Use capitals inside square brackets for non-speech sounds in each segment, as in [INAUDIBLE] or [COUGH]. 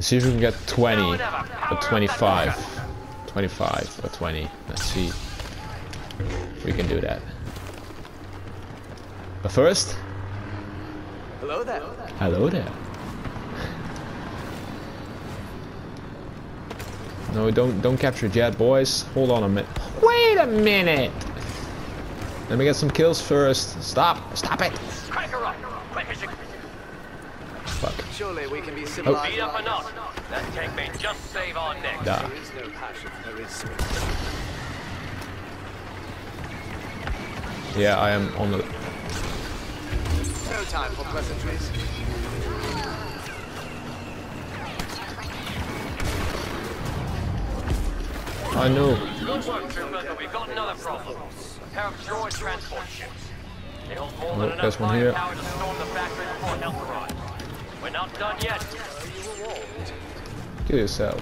see if we can get 20 or 25. 25 or 20. Let's see. We can do that. But first, Hello there. hello there. No, don't don't capture Jet, boys. Hold on a minute. Wait a minute. Let me get some kills first. Stop! Stop it! Crank her up. Quick as you Fuck. Surely we can be civilized. beat up or not. That tank may just save our necks. Da. There is no passion. There is Yeah, I am on the. no time for pleasantries. I know. Good work, troopers, but we've got another problem. A pair of droid transport ships. They hold more Oh, than enough one here. firepower to storm the factory before help arrives. We're not done yet. Kill yourself.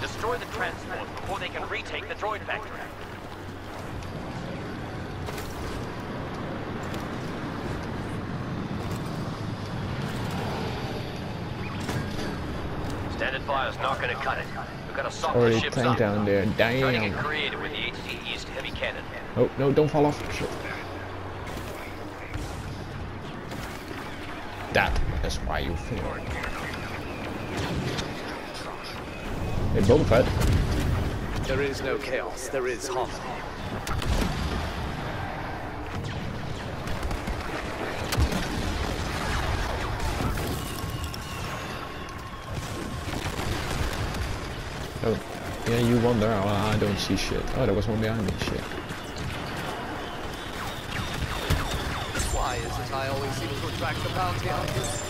Destroy the transport before they can retake the droid factory. Standard fire's not gonna cut it. We've got to sock the Already ships tank up. down there. Trying to get creative with the HC heavy cannon. Oh no! Don't fall off. Shit. That is why you fail. Hey, Boba Fett. There is no chaos. There is harmony. Oh, yeah, you wonder. I don't see shit. Oh, there was one behind me. Shit. Why is it I always seem to attract the bounty hunters?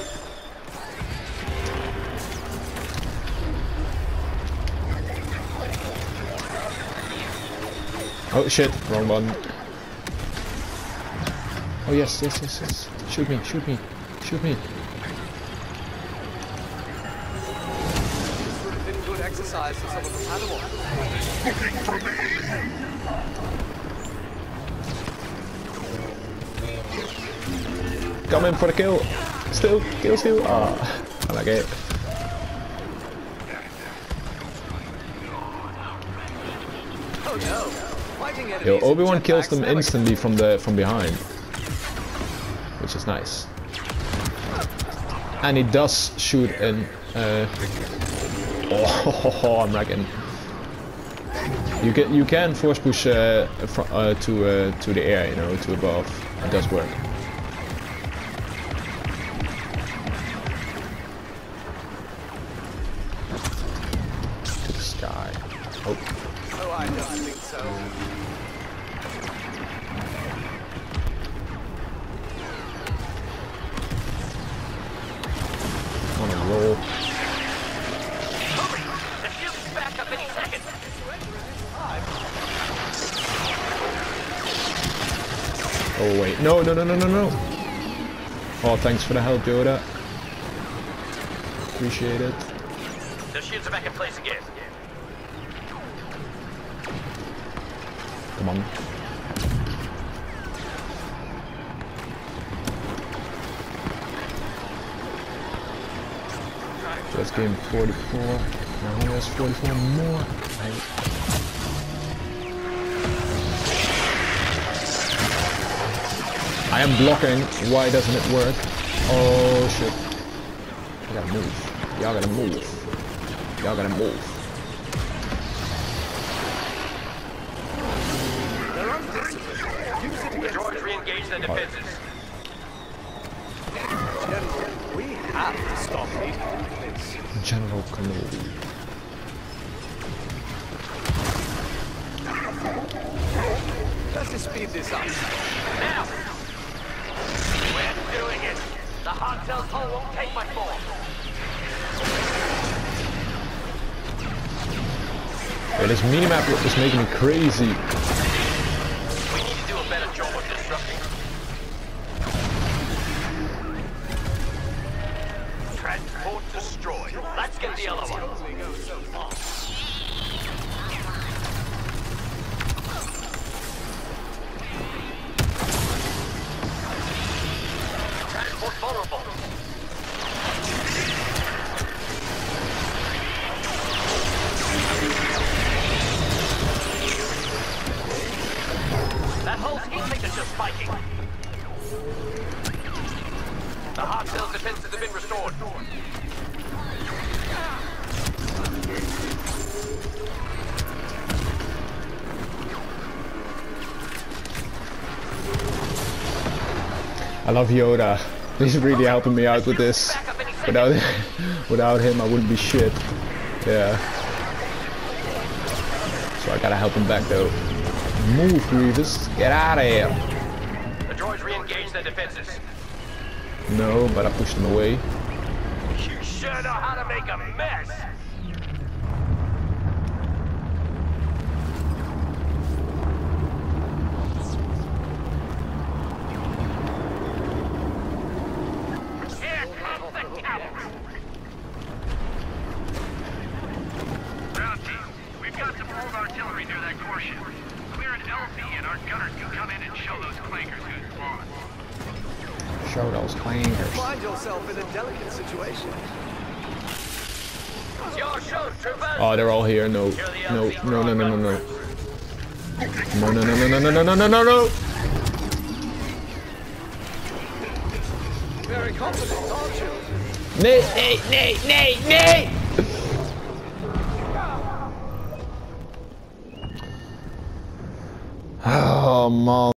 Oh shit! Wrong button. Oh yes, yes, yes, yes. Shoot me! Shoot me! Shoot me! This would have been good exercise for some of the Come in for the kill! Still, kill, still. Ah, I like it. Oh! Yo, Obi-Wan kills them instantly from the from behind, which is nice. And he does shoot an. Uh, [LAUGHS] oh, I'm lagging. You can you can force push uh, uh, to uh, to the air, you know, to above. It does work. To the sky. Oh, Oh, I don't think so. on a roll. Oh wait, no, no, no, no, no, no. Oh, thanks for the help, Yoda. Appreciate it. The shields are back in place again. Come on. Just game 44. Now who has 44 more? I... I am blocking. Why doesn't it work? Oh shit. I gotta move. Y'all gotta move. Y'all gotta move. General, we have to stop like. General Kenobi. Let's speed this up. Now! Doing it! The Hardcell's hull won't take much more. Yeah, this minimap is making me crazy. We need to do a better job of disrupting. Transport destroyed. Let's get the other one. That hull's heat signature's spiking. The Hardcell's defenses have been restored. I love Yoda. He's really helping me out with this. Without [LAUGHS] without him, I wouldn't be shit. Yeah. So I gotta help him back though. Move, Grievous. Get out of here. The droids re-engage their defenses. No, but I pushed him away. You sure know how to make a mess. Here comes the cavalry. Ground team, we've got some old artillery near that core ship. Clear an LZ and our gunners can come in and show those clankers who's boss. Show those clangers. Find yourself in a delicate situation. It's your show, troopers. Oh, they're all here. No, no, no, no, no, no, no. No, no, no, no, no, no, no, no, no, no, no. Very confident, aren't you? Nee, nee, nee, nee, nee. all.